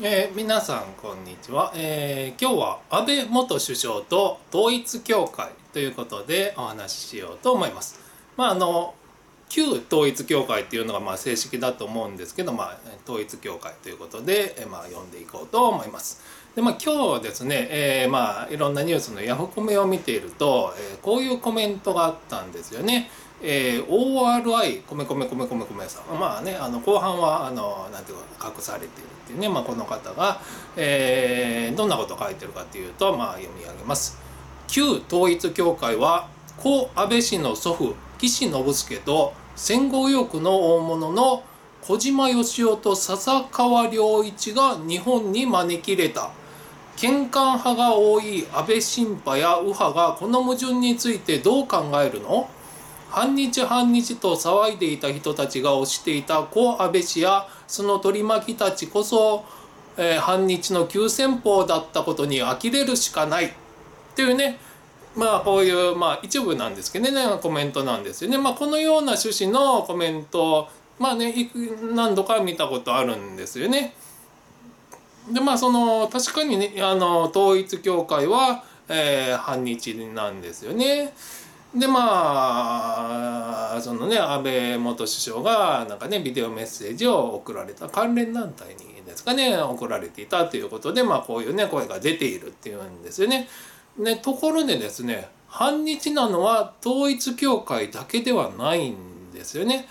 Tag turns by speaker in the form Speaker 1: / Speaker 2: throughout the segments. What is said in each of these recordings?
Speaker 1: えー皆さんこんにちは、えー今日は安倍元首相と統一教会ということでお話ししようと思います。まああの旧統一教会っていうのがまあ正式だと思うんですけど、まあ、統一教会ということで、えーまあ、読んでいこうと思います。でまあ、今日ですね、えーまあ、いろんなニュースのヤフコメを見ていると、えーこういうコメントがあったんですよね。えー ORI 米米米米米さんまあねあの後半はあのなんていうか隠されているっていうね、まあ、この方が、えーどんなことを書いてるかっていうと、まあ、読み上げます。旧統一教会は故安倍氏の祖父岸信介と戦後右翼の大物の小島よしおと笹川良一が日本に招き入れた。喧嘩派が多い安倍新派や右派がこの矛盾についてどう考えるの？反日反日と騒いでいた人たちが推していた故安倍氏やその取り巻きたちこそ、えー反日の急先鋒だったことに呆れるしかないっていうねまあこういうまあ一部なんですけどねコメントなんですよね。まあこのような趣旨のコメントまあね何度か見たことあるんですよね。でまあその確かにねあの統一教会は、えー反日なんですよね。でまあそのね安倍元首相がなんかねビデオメッセージを送られた関連団体にですかね送られていたということでまあこういうね声が出ているっていうんですよね。ねところでですね反日なのは統一教会だけではないんですよね。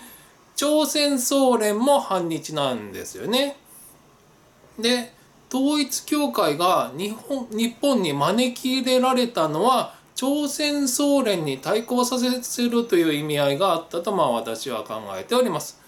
Speaker 1: 朝鮮総連も反日なんですよね。で統一教会が日本日本に招き入れられたのは朝鮮総連に対抗させるという意味合いがあったとまあ私は考えております。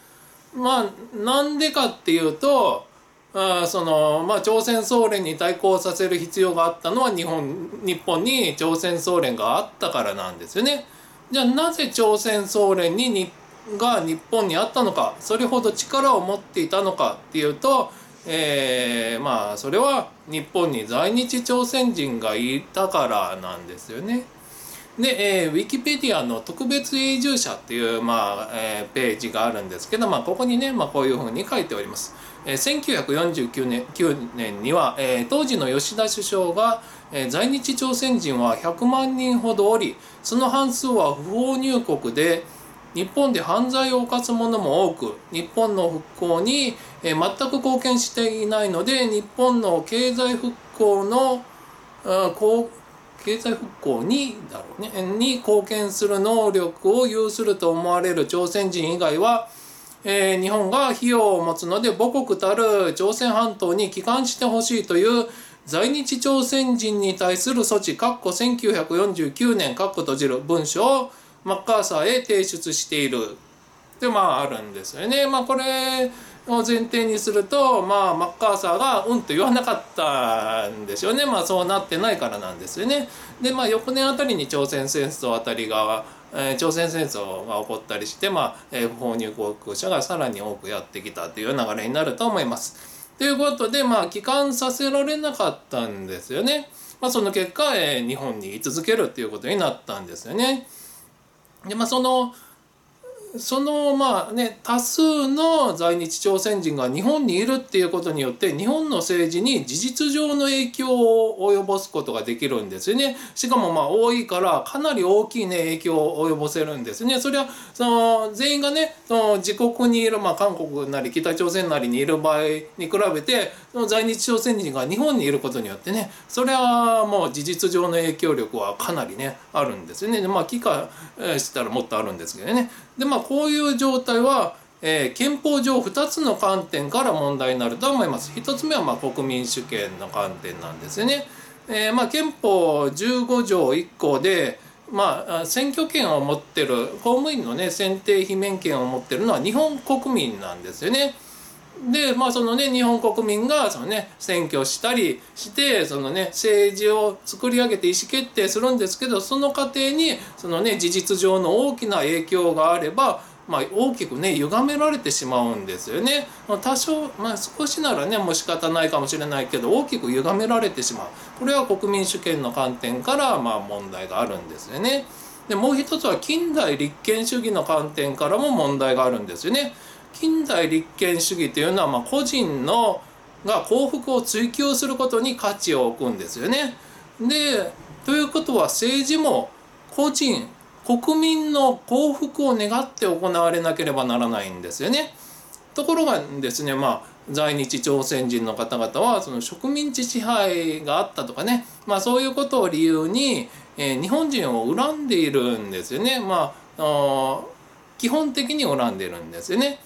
Speaker 1: まあなんでかっていうとあそのまあ朝鮮総連に対抗させる必要があったのは日本日本に朝鮮総連があったからなんですよね。じゃあなぜ朝鮮総連ににが日本にあったのかそれほど力を持っていたのかっていうと、えーまあそれは日本に在日朝鮮人がいたからなんですよね。で、えーウィキペディアの特別永住者っていう、まあえーページがあるんですけど、まあ、ここにね、まあ、こういうふうに書いております。えー1949年 ,9 年には、えー当時の吉田首相が、えー在日朝鮮人は100万人ほどおりその半数は不法入国で日本で犯罪を犯す者も多く日本の復興に、全く貢献していないので日本の経済復興のあこう経済復興にだろうねに貢献する能力を有すると思われる朝鮮人以外は、えー日本が費用を持つので母国たる朝鮮半島に帰還してほしいという在日朝鮮人に対する措置かっこ1949年かっこ閉じる文書をマッカーサーへ提出しているでまああるんですよね。まあこれを前提にするとまあマッカーサーがうんと言わなかったんでしょうね。まあそうなってないからなんですよね。でまあ翌年あたりに朝鮮戦争あたりが、えー朝鮮戦争が起こったりしてまあ、えー不法入国者がさらに多くやってきたという流れになると思います。ということでまあ帰還させられなかったんですよね。まあその結果、えー日本に居続けるっていうことになったんですよね。でまあそのそのまあね多数の在日朝鮮人が日本にいるっていうことによって日本の政治に事実上の影響を及ぼすことができるんですよね。しかもまあ多いからかなり大きいね影響を及ぼせるんですね。それはその全員がねその自国にいるまあ韓国なり北朝鮮なりにいる場合に比べての在日朝鮮人が日本にいることによってねそれはもう事実上の影響力はかなりねあるんですよね。でまあ帰化したらもっとあるんですけどね。でまあこういう状態は、えー憲法上2つの観点から問題になると思います。1つ目はまあ国民主権の観点なんですよね。えーま憲法15条1項でまあ、選挙権を持ってる公務員のね選定罷免権を持ってるのは日本国民なんですよね。でまあそのね日本国民がそのね選挙したりしてそのね政治を作り上げて意思決定するんですけどその過程にそのね事実上の大きな影響があればまあ、大きくね歪められてしまうんですよね。まあ多少、まあ、少しならねもう仕方ないかもしれないけど大きく歪められてしまうこれは国民主権の観点からまあ問題があるんですよね。でもう一つは近代立憲主義の観点からも問題があるんですよね。近代立憲主義というのはまあ個人のが幸福を追求することに価値を置くんですよね。でということは政治も個人国民の幸福を願って行われなければならないんですよね。ところがですねまあ在日朝鮮人の方々はその植民地支配があったとかね、まあ、そういうことを理由に、えー、日本人を恨んでいるんですよね。まあ基本的に恨んでるんですよね。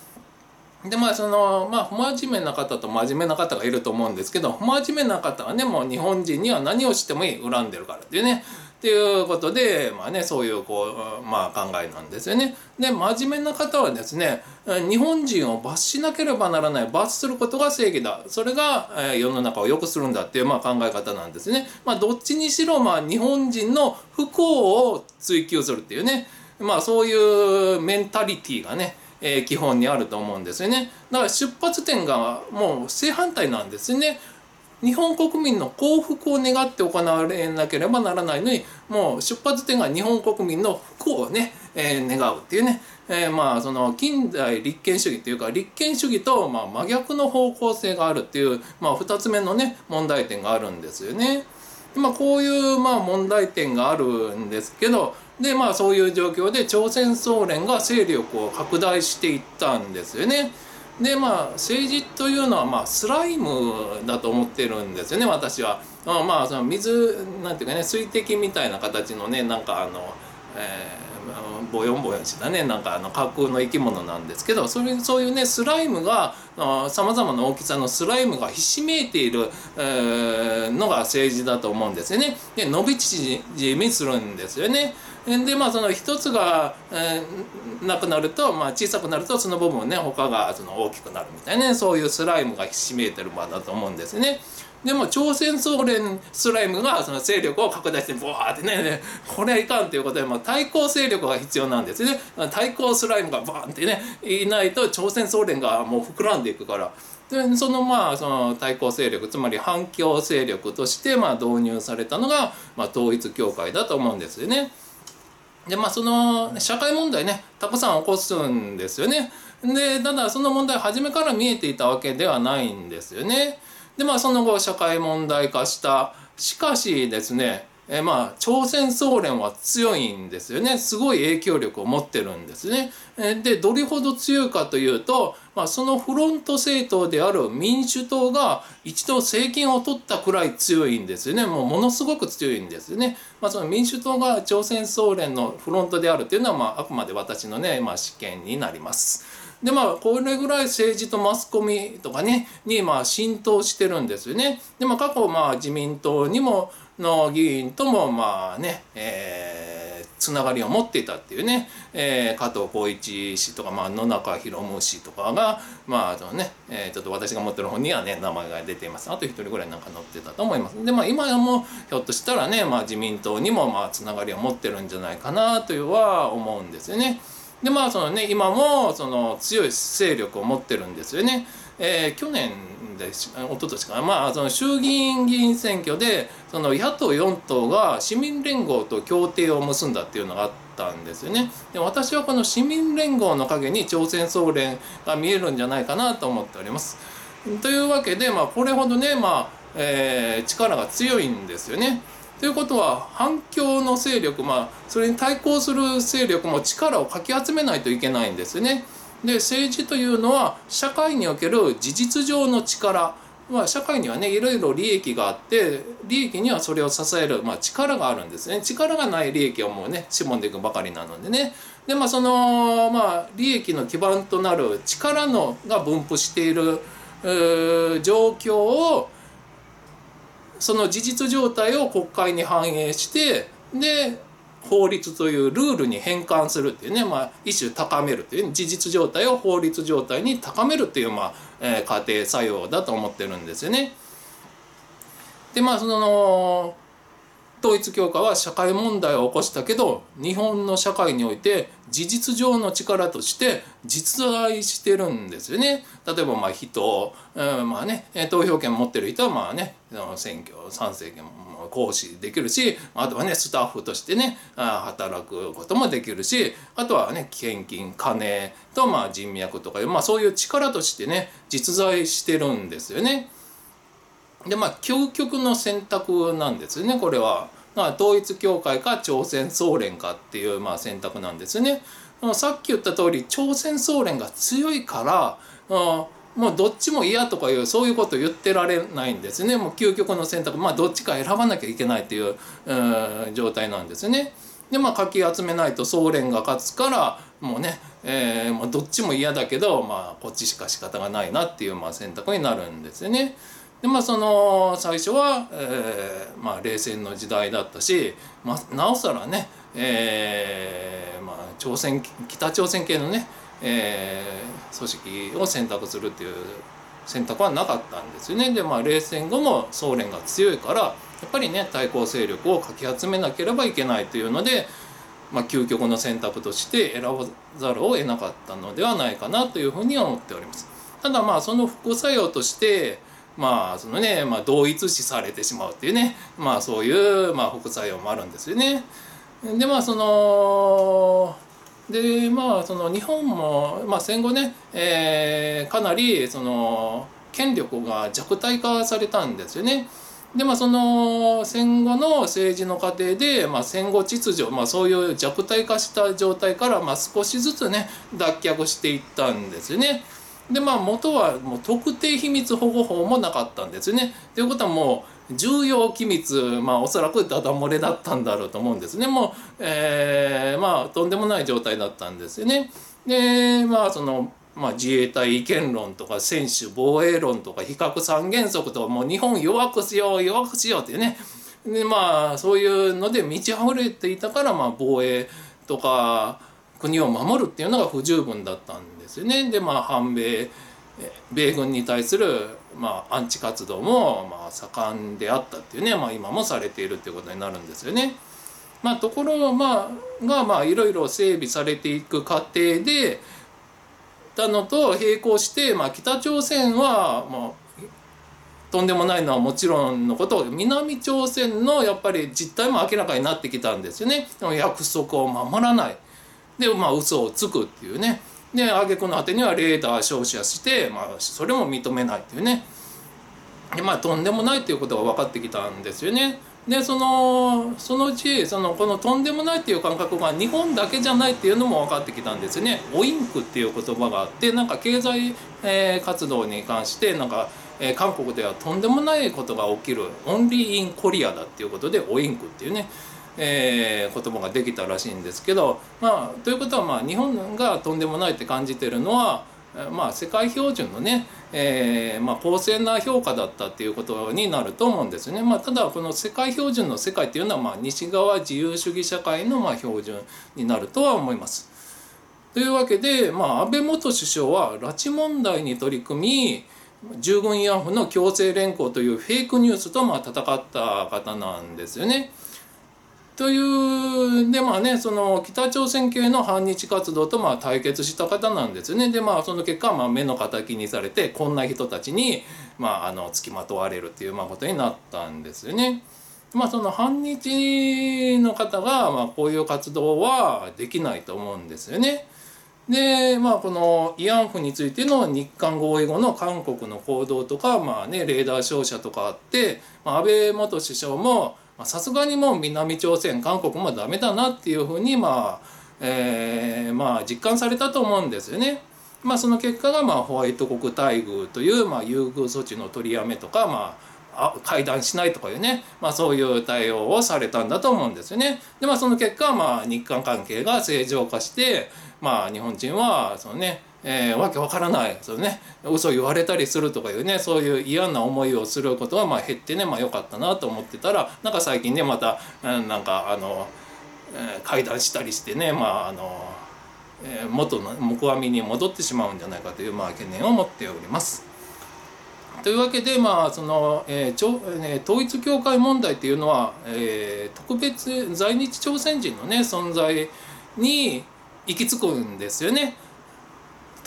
Speaker 1: でまあそのまあ不真面目な方と真面目な方がいると思うんですけど不真面目な方はねもう日本人には何をしてもいい恨んでるからっていうねっていうことでまあねそういうこうまあ考えなんですよね。で真面目な方はですね日本人を罰しなければならない罰することが正義だそれが世の中を良くするんだっていうまあ考え方なんですね。まあどっちにしろまあ日本人の不幸を追求するっていうねまあそういうメンタリティーがねえー、基本にあると思うんですよね。だから出発点がもう正反対なんですね。日本国民の幸福を願って行われなければならないのにもう出発点が日本国民の不幸をね、えー、願うっていうね、えー、まあその近代立憲主義っていうか立憲主義とまあ真逆の方向性があるっていう、まあ、2つ目のね問題点があるんですよね。まあ、こういうまあ問題点があるんですけどでまあそういう状況で朝鮮総連が勢力を拡大していったんですよね。でまあ政治というのはまあスライムだと思ってるんですよね私は。まあその水なんていうかね水滴みたいな形のねなんかあの、えーボヨンボヨンしたねなんかあの架空の生き物なんですけどそれそういうねスライムがさまざまな大きさのスライムがひしめいている、えー、のが政治だと思うんですよね。で伸び縮みするんですよね。でまあその一つが、えー、なくなると、まあ、小さくなるとその部分ね他がその大きくなるみたいなねそういうスライムがひしめいてる場だと思うんですね。でも朝鮮総連スライムがその勢力を拡大してボワーってねこれはいかんということで、まあ、対抗勢力が必要なんですね対抗スライムがバーンってねいないと朝鮮総連がもう膨らんでいくからでそのまあその対抗勢力つまり反共勢力としてまあ導入されたのが、まあ、統一教会だと思うんですよね。でまあその社会問題ねたくさん起こすんですよね。でただその問題初めから見えていたわけではないんですよね。でまあその後社会問題化したしかしですねえまあ朝鮮総連は強いんですよねすごい影響力を持ってるんですね。でどれほど強いかというと、まあ、そのフロント政党である民主党が一度政権を取ったくらい強いんですよねもうものすごく強いんですよね。まあ、その民主党が朝鮮総連のフロントであるというのは、まあ、あくまで私のね、まあ、試験になります。でまあこれぐらい政治とマスコミとかねにまあ浸透してるんですよね。でまあ過去まあ自民党にもの議員ともまあね、えー、つながりを持っていたっていうね、えー、加藤浩一氏とか、まあ、野中宏武氏とかがまああのね、えー、ちょっと私が持ってる本にはね名前が出ていますあと一人ぐらいなんか載ってたと思いますでまあ今もひょっとしたらね、まあ、自民党にもまあつながりを持ってるんじゃないかなというは思うんですよね。でまあそのね今もその強い勢力を持ってるんですよね。えー、去年で一昨年かなまあその衆議院議員選挙でその野党4党が市民連合と協定を結んだっていうのがあったんですよね。で私はこの市民連合の陰に朝鮮総連が見えるんじゃないかなと思っております。というわけでまあこれほどねまあ、えー、力が強いんですよね。ということは反共の勢力まあそれに対抗する勢力も力をかき集めないといけないんですね。で政治というのは社会における事実上の力。まあ、社会にはねいろいろ利益があって利益にはそれを支える、まあ、力があるんですね。力がない利益はもうねしぼんでいくばかりなのでね。でまあそのまあ利益の基盤となる力のが分布している状況をその事実状態を国会に反映してで法律というルールに変換するっていうね、まあ、一種高めるという、事実状態を法律状態に高めるっていう、まあえー、過程作用だと思ってるんですよね。でまあその統一教会は社会問題を起こしたけど日本の社会において事実上の力として実在してるんですよね。例えばまあ人を、うん、まあね投票権持ってる人はまあね選挙参政権も行使できるしあとはねスタッフとしてね働くこともできるしあとはね献金金とまあ人脈とかいう、まあ、そういう力としてね実在してるんですよね。でまあ究極の選択なんですねこれは。まあ、統一教会か朝鮮総連かっていうまあ選択なんですね。さっき言った通り朝鮮総連が強いからもうどっちも嫌とかいうそういうこと言ってられないんですねもう究極の選択まあどっちか選ばなきゃいけないという、う状態なんですね。でまあかき集めないと総連が勝つからもうね、えーまあ、どっちも嫌だけど、まあ、こっちしか仕方がないなっていう、まあ、選択になるんですね。でまあその最初は、えーまあ、冷戦の時代だったし、まあ、なおさらね、えーまあ、朝鮮北朝鮮系のね、えー、組織を選択するっていう選択はなかったんですよね。でまあ冷戦後もソ連が強いからやっぱりね対抗勢力をかき集めなければいけないというので、まあ、究極の選択として選ばざるを得なかったのではないかなというふうに思っております。ただまあその副作用としてまあそのね、まあ、同一視されてしまうっていうねまあそういう、まあ、副作用もあるんですよね。でまあそのでまあその日本も、まあ、戦後ね、えー、かなりその権力が弱体化されたんですよね。でまあその戦後の政治の過程で、まあ、戦後秩序、まあ、そういう弱体化した状態から、まあ、少しずつね脱却していったんですよね。でまあ元はもう特定秘密保護法もなかったんですね。ということはもう重要機密まあおそらくダダ漏れだったんだろうと思うんですね。もう、えー、まあとんでもない状態だったんですよね。でまあそのまあ、自衛隊違憲論とか専守防衛論とか非核三原則とかもう日本弱くしよう弱くしようっていうねでまあそういうので満ち溢れていたからまあ防衛とか国を守るっていうのが不十分だったんですよね。でまあ反米米軍に対する、まあ、アンチ活動も、まあ、盛んであったっていうね、まあ、今もされているっていうことになるんですよね。まあ、ところ、まあ、がまあいろいろ整備されていく過程でたのと並行して、まあ、北朝鮮は、まあ、とんでもないのはもちろんのこと南朝鮮のやっぱり実態も明らかになってきたんですよね。約束を守らないでまあ嘘をつくっていうねで挙句の果てにはレーダー照射して、まあ、それも認めないっていうねでまあとんでもないっていうことが分かってきたんですよね。でそのそのうちそのこのとんでもないっていう感覚が日本だけじゃないっていうのも分かってきたんですよね。 OINK っていう言葉があってなんか経済、えー、活動に関してなんか、えー、韓国ではとんでもないことが起きる only in Korea だっていうことで OINK っていうねえー、言葉ができたらしいんですけど、まあ、ということはまあ日本がとんでもないって感じてるのは、まあ、世界標準のね、えーまあ、公正な評価だったっていうことになると思うんですね。まあ、ただこの世界標準の世界っていうのはまあ西側自由主義社会のま標準になるとは思います。というわけで、まあ、安倍元首相は拉致問題に取り組み従軍慰安婦の強制連行というフェイクニュースとま戦った方なんですよね。というでまあねその北朝鮮系の反日活動とまあ対決した方なんですよねでまあその結果まあ目の敵にされてこんな人たちにまああの付きまとわれるっていうまあことになったんですよね。まあその反日の方がまあこういう活動はできないと思うんですよね。でまあこの慰安婦についての日韓合意後の韓国の行動とかまあねレーダー照射とかあって、まあ、安倍元首相もさすがにもう南朝鮮韓国もダメだなっていうふうにまあ、えー、まあ実感されたと思うんですよね。まあ、その結果がまあホワイト国待遇というまあ優遇措置の取りやめとかまあ会談しないとかいうね、まあ、そういう対応をされたんだと思うんですよね。でまあその結果まあ日韓関係が正常化してまあ日本人はそのねえー、わけわからないそね嘘言われたりするとかいうねそういう嫌な思いをすることはまあ減ってねまあ良かったなと思ってたらなんか最近ねまたなんかあの、えー、会談したりしてねまああの、えー、元の木阿弥に戻ってしまうんじゃないかというまあ懸念を持っております。というわけで、まあそのえーちょえー、統一教会問題っていうのは、えー、特別在日朝鮮人のね存在に行き着くんですよね。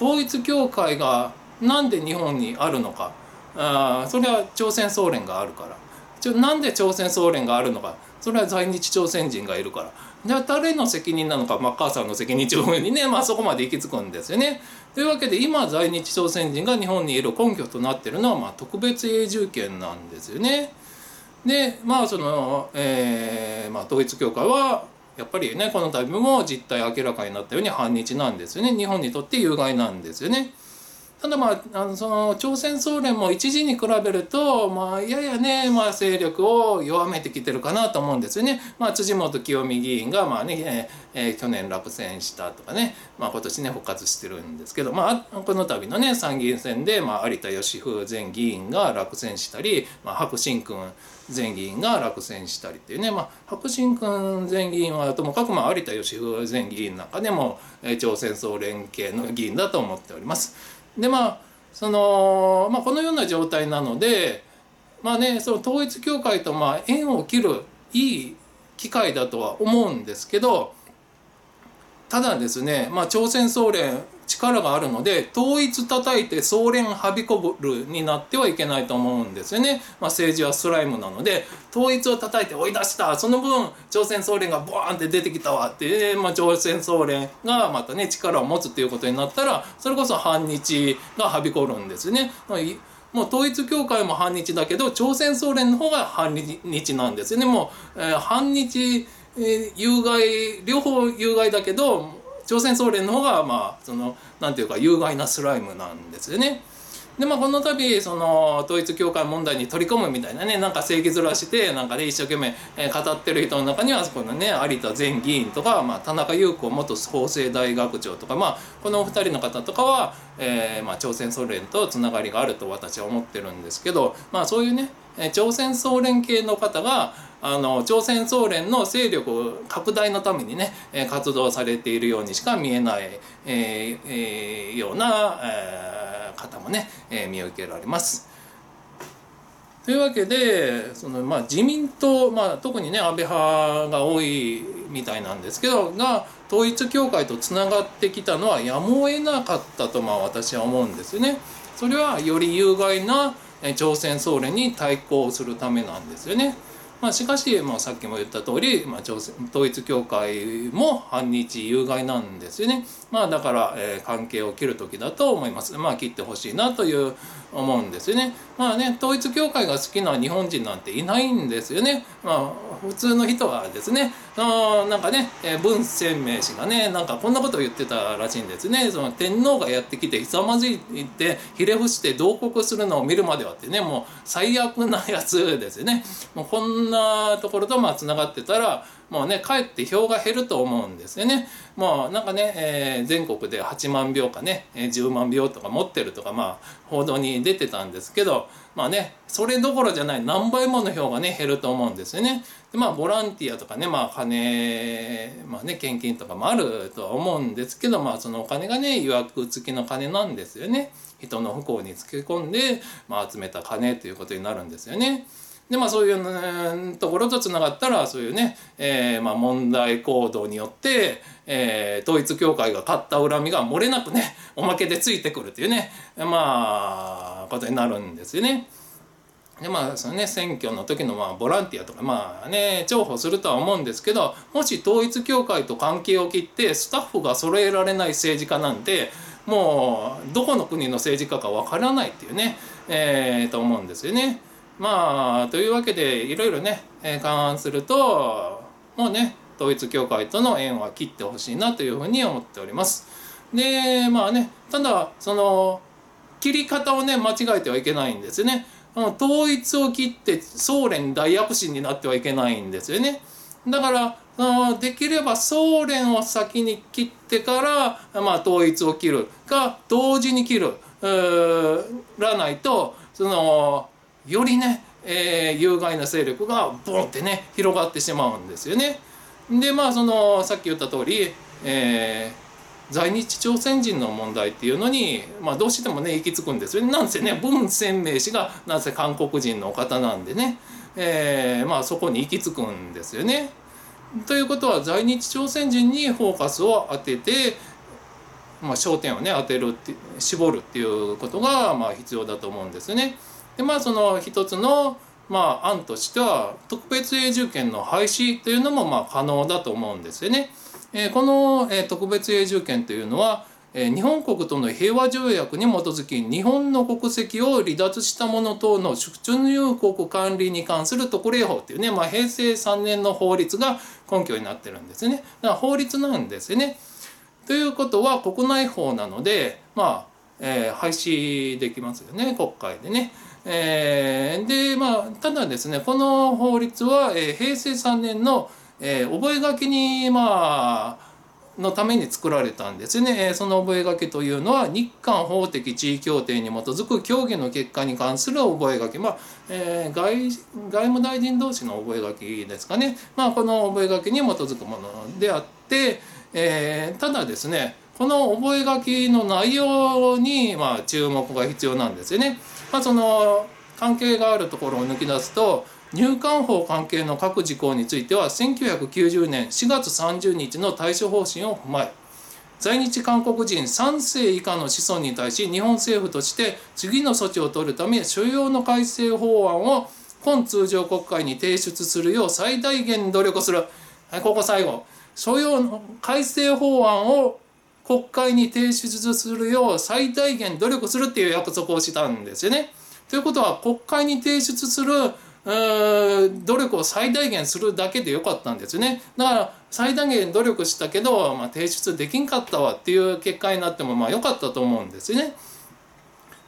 Speaker 1: 統一教会がなんで日本にあるのか。あそれは朝鮮総連があるから。なんで朝鮮総連があるのか。それは在日朝鮮人がいるから。じゃあ誰の責任なのか。マッカーサーの責任というふうにね、まあ、そこまで行き着くんですよね。というわけで今在日朝鮮人が日本にいる根拠となってるのは、まあ、特別永住権なんですよね。でまあその、えーまあ、統一教会はやっぱりねこの度も実態明らかになったように反日なんですよね日本にとって有害なんですよね。ただまああのその朝鮮総連も一時に比べるとまあややね、まあ、勢力を弱めてきてるかなと思うんですよね。まあ、辻元清美議員がまあね、えー、去年落選したとかね、まあ、今年ね復活してるんですけど、まあ、この度のね参議院選で、まあ、有田芳生前議員が落選したり、まあ、白新君前議員が落選したりっていうね、まあ、白新君前議員はともかく、まあ、有田芳生前議員なんかでも、え、朝鮮総連系の議員だと思っております。でまあその、まあ、このような状態なのでまあねその統一教会とまあ縁を切るいい機会だとは思うんですけどただですね、まあ、朝鮮総連力があるので統一叩いて総連はびこるになってはいけないと思うんですよね、まあ、政治はスライムなので統一を叩いて追い出したその分朝鮮総連がボーンって出てきたわって、まあ、朝鮮総連がまたね力を持つっていうことになったらそれこそ反日がはびこるんですね。もう統一教会も反日だけど朝鮮総連の方が反日なんですよね。もう、えー、反日、えー、有害両方有害だけど朝鮮総連の方がまあそのなんていうか有害なスライムなんですよね。でまあこの度その統一教会問題に取り込むみたいなねなんか正義面してなんかね一生懸命、え語ってる人の中にはこのね有田前議員とか、まあ、田中優子元法政大学長とかまあこのお二人の方とかは、えーまあ、朝鮮総連とつながりがあると私は思ってるんですけどまあそういうね朝鮮総連系の方があの朝鮮総連の勢力拡大のためにね活動されているようにしか見えない、えーえー、ような、えー、方もね、えー、見受けられます。というわけでその、まあ、自民党、まあ、特にね安倍派が多いみたいなんですけどが統一教会とつながってきたのはやむを得なかったとまあ私は思うんですよね。それはより有害な朝鮮総連に対抗するためなんですよね。まあ、しかし、まあ、さっきも言った通り、まあ、朝鮮統一教会も反日有害なんですよね。まあ、だから、えー、関係を切る時だと思います。まあ、切ってほしいなという思うんですよね。まあね、統一教会が好きな日本人なんていないんですよね。まあ、普通の人はですね、あなんかね、えー、文鮮明氏がね、なんかこんなことを言ってたらしいんですね。その天皇がやってきて凄まじいってひれ伏して同国するのを見るまではってね、もう最悪なやつですよね。もうこんなところとまあつながってたらもうねかえって票が減ると思うんですよね。もうなんかね、えー、全国で8万票かね10万票とか持ってるとかまあ報道に出てたんですけどまあねそれどころじゃない何倍もの票がね減ると思うんですよね。でまあボランティアとかねまあ金まあね献金とかもあるとは思うんですけどまあそのお金がね予約付きの金なんですよね。人の不幸につけ込んで、まあ、集めた金ということになるんですよね。でまあそういう、ところとつながったらそういうね、えーまあ、問題行動によって、えー、統一教会が買った恨みが漏れなくねおまけでついてくるというねまあことになるんですよね。でまあそのね選挙の時のまあボランティアとかまあね重宝するとは思うんですけどもし統一教会と関係を切ってスタッフが揃えられない政治家なんてもうどこの国の政治家かわからないっていうね、えー、と思うんですよね。まあというわけでいろいろね、勘案するともうね統一教会との縁は切ってほしいなというふうに思っております。でまあねただその切り方をね間違えてはいけないんですよね。統一を切って総連大躍進になってはいけないんですよね。だからできれば総連を先に切ってから、まあ、統一を切るか同時に切るらないとそのよりね、えー、有害な勢力がボンってね広がってしまうんですよね。でまあそのさっき言った通り、えー、在日朝鮮人の問題っていうのに、まあ、どうしてもね行き着くんですよね。なんせね文鮮明氏がなぜ韓国人の方なんでね、えー、まあそこに行き着くんですよね。ということは在日朝鮮人にフォーカスを当てて、まあ、焦点をね当てるって絞るっていうことがまあ必要だと思うんですね。でまあその一つのまあ、案としては特別永住権の廃止というのもまあ可能だと思うんですよね。えこの、え特別永住権というのは、え日本国との平和条約に基づき日本の国籍を離脱した者等の出入国管理に関する特例法っていうね、まあ、平成3年の法律が根拠になってるんですね。だから法律なんですよね。ということは国内法なのでまあ、えー、廃止できますよね国会でね。えー、でまあただですねこの法律は、えー、平成3年の、えー、覚書にまあのために作られたんですね。その覚書というのは日韓法的地位協定に基づく協議の結果に関する覚書。まあ、えー、外外務大臣同士の覚書ですかね。まあ、この覚書に基づくものであって、えー、ただですね、この覚書の内容に、まあ、注目が必要なんですよね。まあ、その関係があるところを抜き出すと入管法関係の各事項については1990年4月30日の対処方針を踏まえ在日韓国人3世以下の子孫に対し日本政府として次の措置を取るため所要の改正法案を今通常国会に提出するよう最大限努力する。はい、ここ最後。所要の改正法案を国会に提出するよう最大限努力するっていう約束をしたんですよね。ということは国会に提出する努力を最大限するだけでよかったんですねだから最大限努力したけど、まあ、提出できんかったわっていう結果になってもまあ良かったと思うんですね。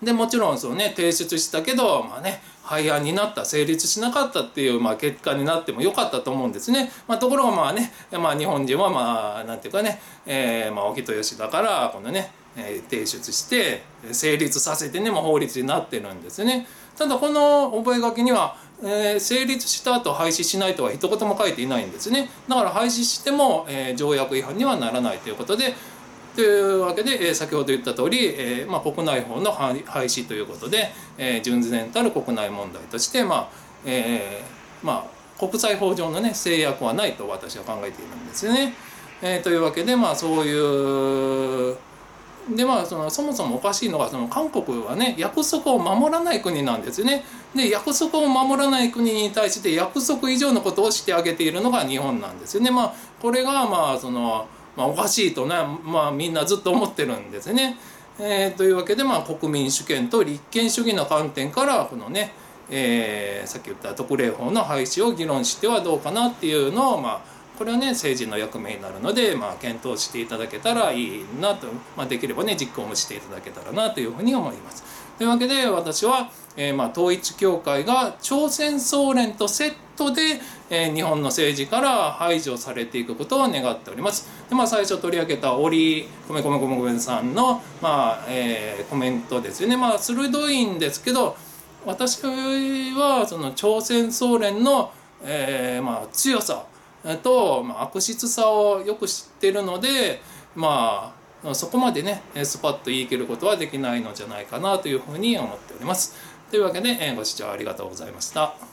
Speaker 1: でもちろんそうね提出したけどまあね廃案になった成立しなかったっていう、まあ、結果になっても良かったと思うんですね。まあ、ところがまあね、まあ、日本人はまあなんていうかね、えー、まあお人よしだからこのね、えー、提出して成立させてねも法律になってるんですね。ただこの覚書にはえー、成立した後廃止しないとは一言も書いていないんですねだから廃止しても、えー、条約違反にはならないということでというわけで、えー、先ほど言った通り、えーまあ、国内法の廃止ということで、えー、純然たる国内問題として、まあえーまあ、国際法上の、ね、制約はないと私は考えているんですよね。えー、というわけで、まあ、そういうでまあそのそもそもおかしいのがその韓国はね約束を守らない国なんですよね。で約束を守らない国に対して約束以上のことをしてあげているのが日本なんですよね。まあこれがまあその、まあ、おかしいとね、まあ、みんなずっと思ってるんですね。えー、というわけで、まあ、国民主権と立憲主義の観点からこのね、えー、さっき言った特例法の廃止を議論してはどうかなっていうのをまあこれはね政治の役目になるので、まあ、検討していただけたらいいなと、まあ、できればね実行もしていただけたらなというふうに思います。というわけで私は、えー、まあ統一教会が朝鮮総連とセットで、えー、日本の政治から排除されていくことを願っております。でまあ、最初取り上げた織米米米米さんの、まあえー、コメントですよね。まあ、鋭いんですけど私はその朝鮮総連の、えーまあ、強さと、まあ、悪質さをよく知ってるのでまあそこまでねスパッと言い切ることはできないのじゃないかなというふうに思っております。というわけでご視聴ありがとうございました。